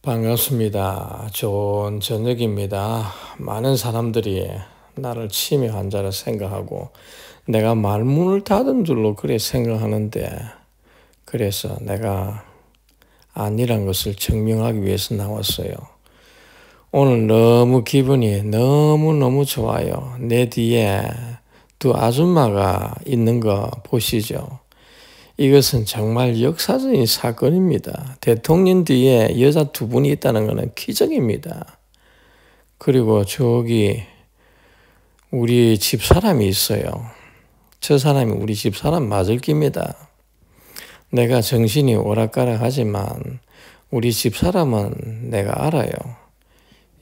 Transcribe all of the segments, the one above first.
반갑습니다. 좋은 저녁입니다. 많은 사람들이 나를 치매 환자로 생각하고 내가 말문을 닫은 줄로 그래 생각하는데 그래서 내가 아니란 것을 증명하기 위해서 나왔어요. 오늘 너무 기분이 너무너무 좋아요. 내 뒤에 두 아줌마가 있는 거 보시죠. 이것은 정말 역사적인 사건입니다. 대통령 뒤에 여자 두 분이 있다는 것은 기적입니다. 그리고 저기 우리 집 사람이 있어요. 저 사람이 우리 집 사람 맞을 깁니다. 내가 정신이 오락가락하지만 우리 집 사람은 내가 알아요.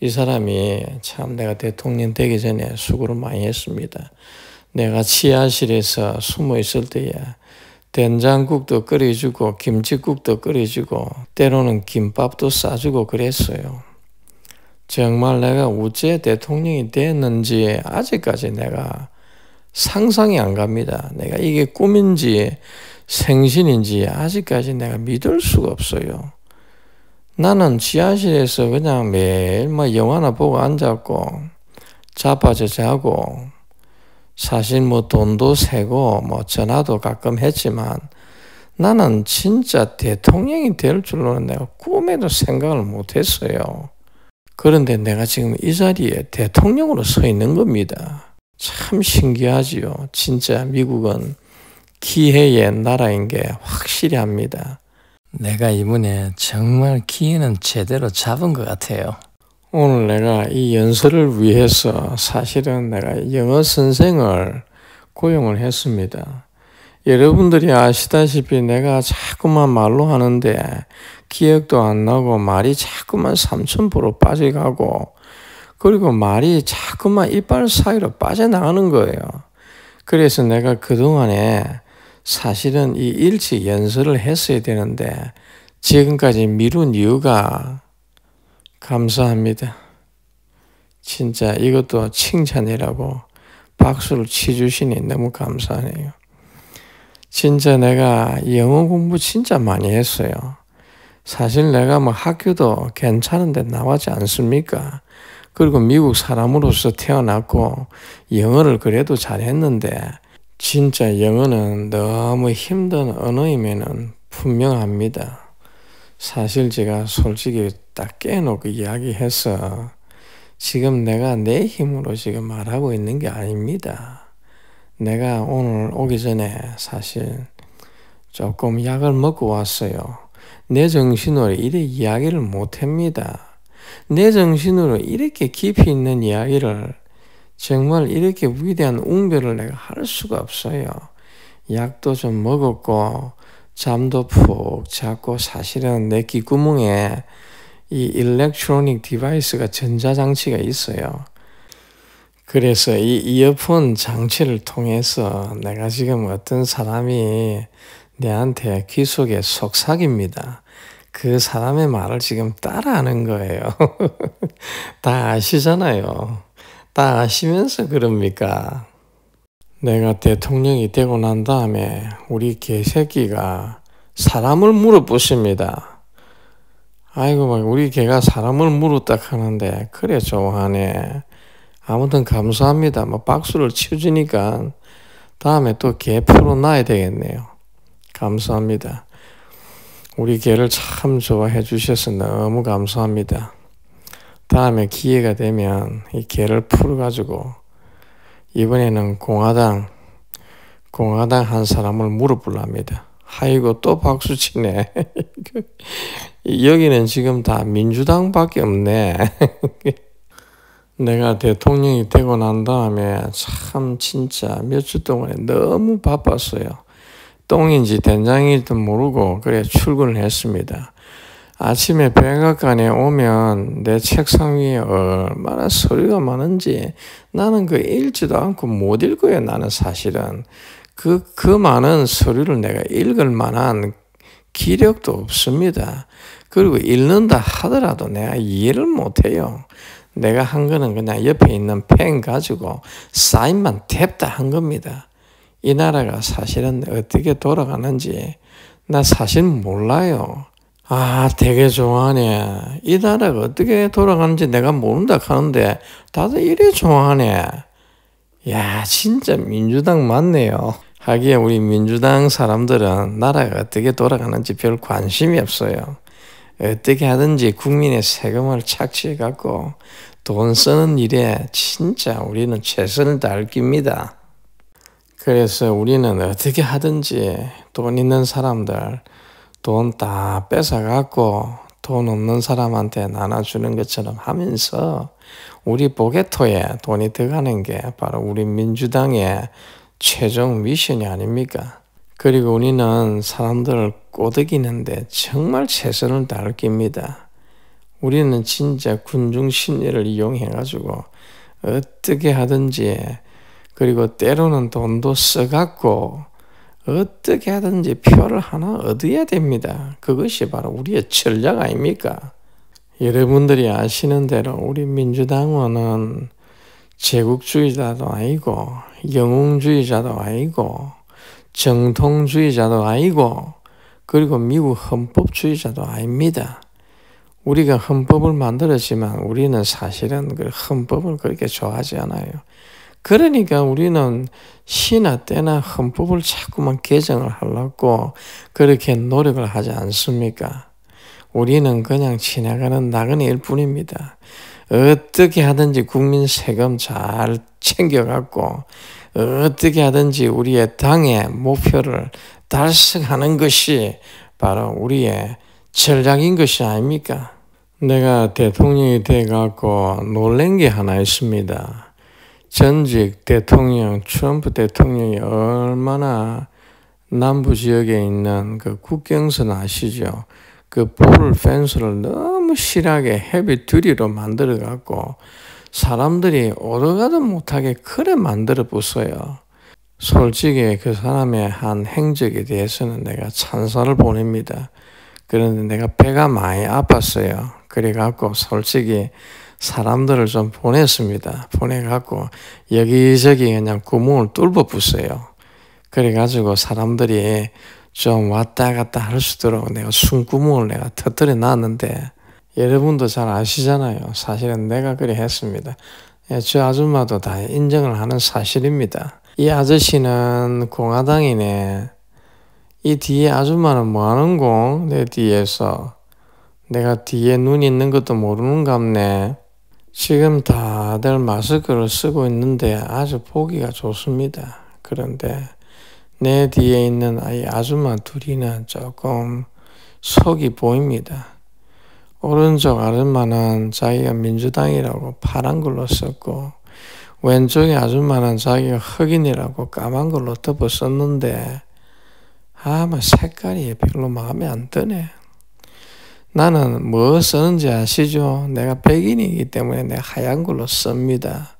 이 사람이 참 내가 대통령 되기 전에 수고를 많이 했습니다. 내가 치아실에서 숨어 있을 때에 된장국도 끓여주고 김치국도 끓여주고 때로는 김밥도 싸주고 그랬어요. 정말 내가 우째 대통령이 됐는지 아직까지 내가 상상이 안 갑니다. 내가 이게 꿈인지 생신인지 아직까지 내가 믿을 수가 없어요. 나는 지하실에서 그냥 매일 뭐 영화나 보고 앉았고 자빠져 자고 사실 뭐 돈도 세고 뭐 전화도 가끔 했지만 나는 진짜 대통령이 될 줄로는 내가 꿈에도 생각을 못 했어요. 그런데 내가 지금 이 자리에 대통령으로 서 있는 겁니다. 참 신기하지요. 진짜 미국은 기회의 나라인 게 확실히 합니다. 내가 이번에 정말 기회는 제대로 잡은 것 같아요. 오늘 내가 이 연설을 위해서 사실은 내가 영어 선생을 고용을 했습니다. 여러분들이 아시다시피 내가 자꾸만 말로 하는데 기억도 안 나고 말이 자꾸만 삼천포로 빠져가고 그리고 말이 자꾸만 이빨 사이로 빠져나가는 거예요. 그래서 내가 그동안에 사실은 이 일찍 연설을 했어야 되는데 지금까지 미룬 이유가 감사합니다. 진짜 이것도 칭찬이라고 박수를 치주시니 너무 감사하네요. 진짜 내가 영어 공부 진짜 많이 했어요. 사실 내가 뭐 학교도 괜찮은데 나왔지 않습니까? 그리고 미국 사람으로서 태어났고 영어를 그래도 잘했는데 진짜 영어는 너무 힘든 언어이면은 분명합니다. 사실 제가 솔직히 딱 깨놓고 이야기해서 지금 내가 내 힘으로 지금 말하고 있는 게 아닙니다. 내가 오늘 오기 전에 사실 조금 약을 먹고 왔어요. 내 정신으로 이래 이야기를 못 합니다. 내 정신으로 이렇게 깊이 있는 이야기를 정말 이렇게 위대한 웅변을 내가 할 수가 없어요. 약도 좀 먹었고 잠도 푹 잤고 사실은 내 귓구멍에 이 electronic device가 전자장치가 있어요. 그래서 이 이어폰 장치를 통해서 내가 지금 어떤 사람이 내한테 귀 속에 속삭입니다. 그 사람의 말을 지금 따라하는 거예요. 다 아시잖아요. 다 아시면서 그럽니까? 내가 대통령이 되고 난 다음에 우리 개새끼가 사람을 물어보십니다. 아이고 막 우리 개가 사람을 물었다 하는데 그래 좋아하네. 아무튼 감사합니다. 뭐 박수를 치주니까 다음에 또개 풀어놔야 되겠네요. 감사합니다. 우리 개를 참 좋아해 주셔서 너무 감사합니다. 다음에 기회가 되면 이 개를 풀어가지고 이번에는 공화당, 공화당 한 사람을 물어볼랍니다. 아이고, 또 박수 치네. 여기는 지금 다 민주당밖에 없네. 내가 대통령이 되고 난 다음에 참 진짜 몇 주 동안에 너무 바빴어요. 똥인지 된장인지도 모르고 그래 출근을 했습니다. 아침에 백악관에 오면 내 책상 위에 얼마나 서류가 많은지 나는 그 읽지도 않고 못 읽어요. 나는 사실은. 그, 그 많은 서류를 내가 읽을 만한 기력도 없습니다. 그리고 읽는다 하더라도 내가 이해를 못 해요. 내가 한 거는 그냥 옆에 있는 펜 가지고 사인만 탭다 한 겁니다. 이 나라가 사실은 어떻게 돌아가는지 나 사실 몰라요. 아, 되게 좋아하네. 이 나라가 어떻게 돌아가는지 내가 모른다 하는데 다들 이래 좋아하네. 야, 진짜 민주당 맞네요. 하기에 우리 민주당 사람들은 나라가 어떻게 돌아가는지 별 관심이 없어요. 어떻게 하든지 국민의 세금을 착취해 갖고 돈 쓰는 일에 진짜 우리는 최선을 다할 깁니다. 그래서 우리는 어떻게 하든지 돈 있는 사람들 돈 다 뺏어갖고 돈 없는 사람한테 나눠주는 것처럼 하면서 우리 보게토에 돈이 들어가는 게 바로 우리 민주당의 최종 미션이 아닙니까? 그리고 우리는 사람들을 꼬드기는데 정말 최선을 다할 깁니다. 우리는 진짜 군중 심리를 이용해가지고 어떻게 하든지 그리고 때로는 돈도 써갖고 어떻게 하든지 표를 하나 얻어야 됩니다. 그것이 바로 우리의 전략 아닙니까? 여러분들이 아시는 대로 우리 민주당원은 제국주의자도 아니고 영웅주의자도 아니고 정통주의자도 아니고 그리고 미국 헌법주의자도 아닙니다. 우리가 헌법을 만들었지만 우리는 사실은 그 헌법을 그렇게 좋아하지 않아요. 그러니까 우리는 시나 때나 헌법을 자꾸만 개정을 하려고 그렇게 노력을 하지 않습니까? 우리는 그냥 지나가는 나그네일 뿐입니다. 어떻게 하든지 국민 세금 잘 챙겨갖고 어떻게 하든지 우리의 당의 목표를 달성하는 것이 바로 우리의 전략인 것이 아닙니까? 내가 대통령이 돼갖고 놀란 게 하나 있습니다. 전직 대통령, 트럼프 대통령이 얼마나 남부 지역에 있는 그 국경선 아시죠? 그 볼을 펜스를 너무 실하게 헤비 듀리로 만들어 갖고 사람들이 오르가도 못하게 그래 만들어 보어요 솔직히 그 사람의 한 행적에 대해서는 내가 찬사를 보냅니다. 그런데 내가 배가 많이 아팠어요. 그래갖고 솔직히 사람들을 좀 보냈습니다. 보내갖고 여기저기 그냥 구멍을 뚫어 부어요. 그래가지고 사람들이 좀 왔다 갔다 할 수 있도록 내가 숨구멍을 내가 터뜨려 놨는데 여러분도 잘 아시잖아요. 사실은 내가 그래 했습니다. 예, 저 아줌마도 다 인정을 하는 사실입니다. 이 아저씨는 공화당이네. 이 뒤에 아줌마는 뭐 하는 공? 내 뒤에서. 내가 뒤에 눈 있는 것도 모르는 갑네. 지금 다들 마스크를 쓰고 있는데 아주 보기가 좋습니다. 그런데 내 뒤에 있는 이 아줌마 둘이는 조금 속이 보입니다. 오른쪽 아줌마는 자기가 민주당이라고 파란 걸로 썼고 왼쪽의 아줌마는 자기가 흑인이라고 까만 걸로 덮어 썼는데 아마 색깔이 별로 마음에 안 드네. 나는 뭐 쓰는지 아시죠? 내가 백인이기 때문에 내가 하얀 걸로 씁니다.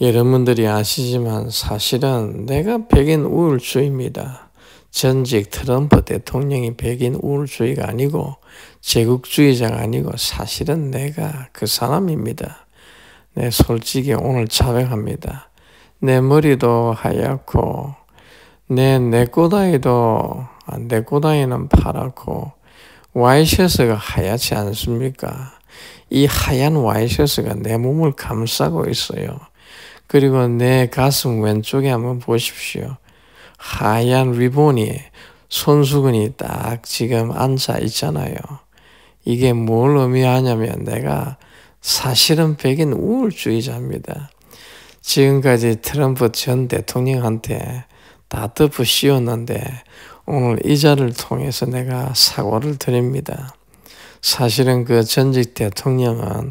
여러분들이 아시지만 사실은 내가 백인 우울주의입니다. 전직 트럼프 대통령이 백인 우울주의가 아니고 제국주의자가 아니고 사실은 내가 그 사람입니다. 내 솔직히 오늘 자백합니다. 내 머리도 하얗고 내 내꼬다이도 아, 내꼬다이는 파랗고 와이셔츠가 하얗지 않습니까? 이 하얀 와이셔츠가 내 몸을 감싸고 있어요. 그리고 내 가슴 왼쪽에 한번 보십시오. 하얀 리본이 손수건이 딱 지금 앉아 있잖아요. 이게 뭘 의미하냐면 내가 사실은 백인 우울주의자입니다. 지금까지 트럼프 전 대통령한테 다 덮어 씌웠는데 오늘 이 자를 통해서 내가 사과를 드립니다. 사실은 그 전직 대통령은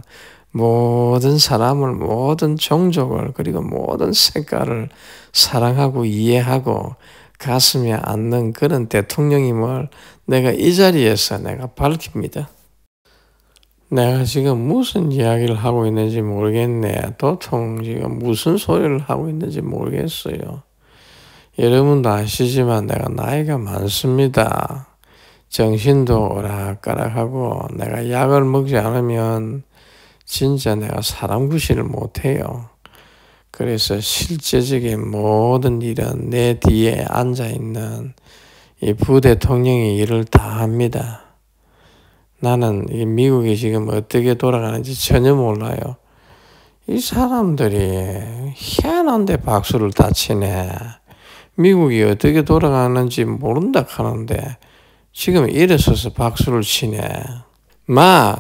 모든 사람을, 모든 종족을, 그리고 모든 색깔을 사랑하고 이해하고 가슴에 안는 그런 대통령임을 내가 이 자리에서 내가 밝힙니다. 내가 지금 무슨 이야기를 하고 있는지 모르겠네. 도통 지금 무슨 소리를 하고 있는지 모르겠어요. 여러분도 아시지만 내가 나이가 많습니다. 정신도 오락가락하고 내가 약을 먹지 않으면 진짜 내가 사람 구실을 못해요. 그래서 실제적인 모든 일은 내 뒤에 앉아 있는 이 부대통령이 일을 다 합니다. 나는 이 미국이 지금 어떻게 돌아가는지 전혀 몰라요. 이 사람들이 희한한데 박수를 다 치네. 미국이 어떻게 돌아가는지 모른다 하는데 지금 일어서서 박수를 치네. 마,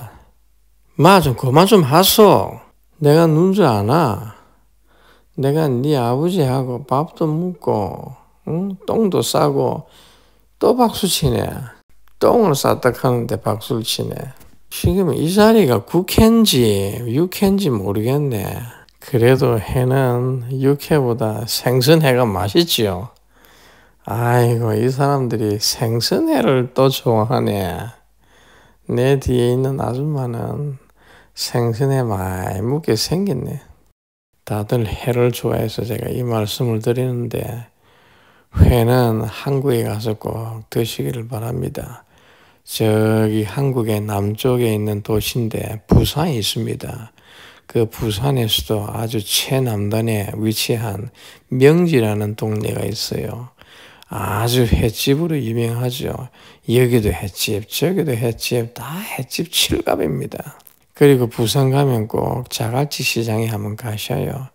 마 좀 그만 좀 하소. 내가 눈줄 아나. 내가 네 아버지하고 밥도 먹고, 응? 똥도 싸고 또 박수 치네. 똥을 쌌다 하는데 박수를 치네. 지금 이 자리가 국회인지 육회인지 모르겠네. 그래도 해는 육회보다 생선회가 맛있지요. 아이고 이 사람들이 생선회를 또 좋아하네. 내 뒤에 있는 아줌마는 생선회 많이 먹게 생겼네. 다들 회를 좋아해서 제가 이 말씀을 드리는데 회는 한국에 가서 꼭 드시기를 바랍니다. 저기 한국의 남쪽에 있는 도시인데 부산이 있습니다. 그 부산에서도 아주 최남단에 위치한 명지라는 동네가 있어요. 아주 횟집으로 유명하죠. 여기도 횟집, 저기도 횟집, 다 횟집 칠갑입니다. 그리고 부산 가면 꼭 자갈치 시장에 한번 가셔요.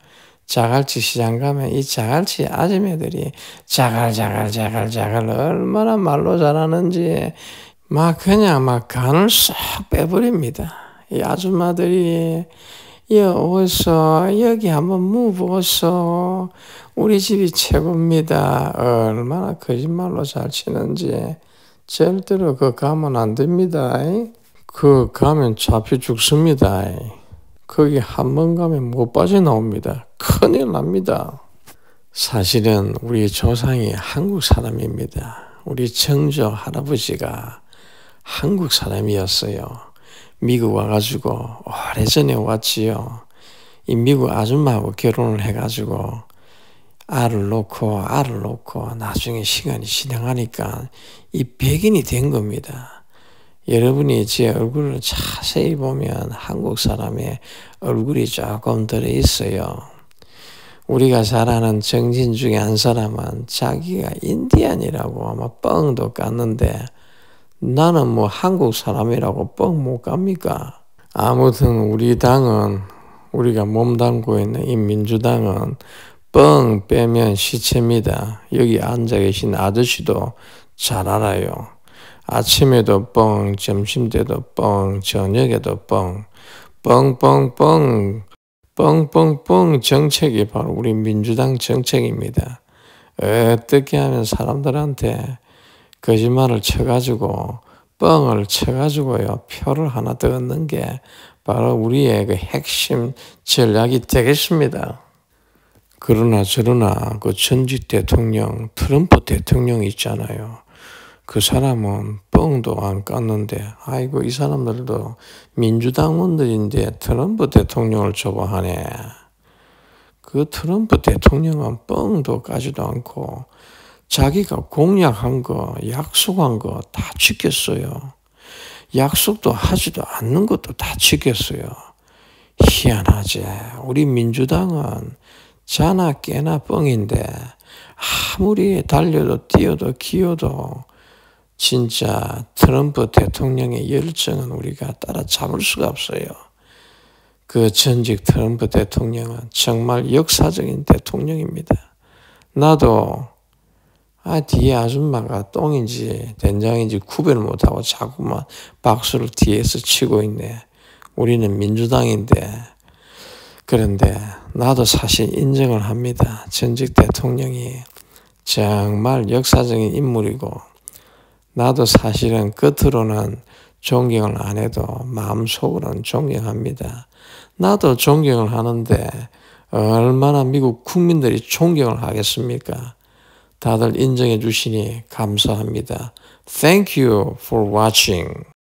자갈치 시장 가면 이 자갈치 아줌매들이 자갈자갈 자갈자갈 얼마나 말로 잘하는지 막 그냥 막 간을 쏙 빼버립니다. 이 아줌마들이 여어서 여기 한번 묵어서 우리 집이 최고입니다. 얼마나 거짓말로 잘 치는지 절대로 그 가면 안 됩니다. 그 가면 잡혀 죽습니다. 거기 한 번 가면 못 빠져나옵니다. 큰일 납니다. 사실은 우리 조상이 한국 사람입니다. 우리 정조 할아버지가 한국 사람이었어요. 미국 와가지고 오래전에 왔지요. 이 미국 아줌마하고 결혼을 해가지고 알을 놓고 알을 놓고 나중에 시간이 진행하니까 이 백인이 된 겁니다. 여러분이 제 얼굴을 자세히 보면 한국 사람의 얼굴이 조금 들어 있어요. 우리가 잘 아는 정진 중에 한 사람은 자기가 인디안이라고 아마 뻥도 깠는데 나는 뭐 한국 사람이라고 뻥 못 갑니까? 아무튼 우리 당은 우리가 몸담고 있는 이 민주당은 뻥 빼면 시체입니다. 여기 앉아 계신 아저씨도 잘 알아요. 아침에도 뻥, 점심 때도 뻥, 저녁에도 뻥, 뻥뻥뻥, 뻥뻥뻥 정책이 바로 우리 민주당 정책입니다. 어떻게 하면 사람들한테 거짓말을 쳐가지고 뻥을 쳐가지고요 표를 하나 더 얻는 게 바로 우리의 그 핵심 전략이 되겠습니다. 그러나 저러나 그 전직 대통령 트럼프 대통령 있잖아요. 그 사람은 뻥도 안 깠는데 아이고 이 사람들도 민주당원들인데 트럼프 대통령을 좋아하네. 그 트럼프 대통령은 뻥도 까지도 않고 자기가 공약한 거, 약속한 거 다 지켰어요. 약속도 하지도 않는 것도 다 지켰어요. 희한하지. 우리 민주당은 자나 깨나 뻥인데 아무리 달려도 뛰어도 기어도 진짜 트럼프 대통령의 열정은 우리가 따라잡을 수가 없어요. 그 전직 트럼프 대통령은 정말 역사적인 대통령입니다. 나도 아, 뒤에 아줌마가 똥인지 된장인지 구별을 못하고 자꾸만 박수를 뒤에서 치고 있네. 우리는 민주당인데. 그런데 나도 사실 인정을 합니다. 전직 대통령이 정말 역사적인 인물이고, 나도 사실은 겉으로는 존경을 안 해도 마음속으로는 존경합니다. 나도 존경을 하는데 얼마나 미국 국민들이 존경을 하겠습니까? 다들 인정해 주시니 감사합니다. Thank you for watching.